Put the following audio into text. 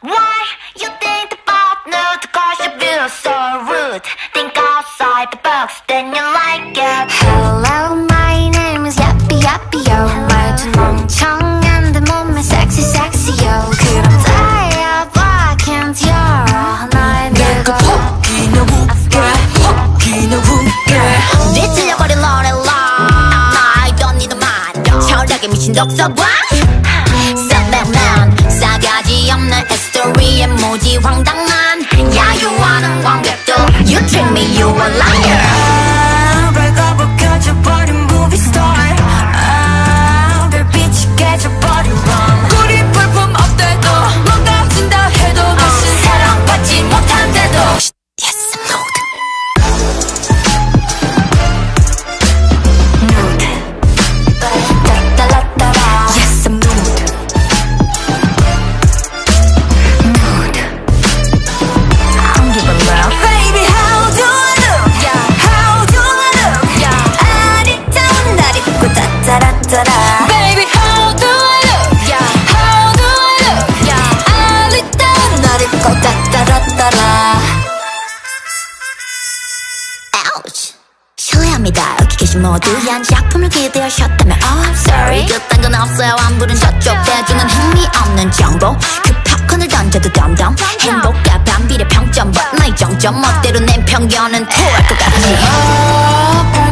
Why you think the partner cause you feel so rude Think outside the box then you like it Hello, my name is Yappy Yappy Yo. 말투 멍청한데 몸매 sexy sexy yo. 그럼 다야 봐, can't 열어 날 내가 웃기는 웃겨 웃기는 웃겨 뒤틀려버린 노래라 I don't need a man 철학에 미친 독서관 합니다. 여기 계신 모두 한 작품을 기대하셨다면 Oh I'm sorry. 그딴 건 없어요. 안 부른 저쪽 대중은 흥미없는 정보. 그 팝콘을 던져도 덤덤. 행복과 반비례 평점. But 나의 정점 멋대로 낸 편견은 토할 것 같지.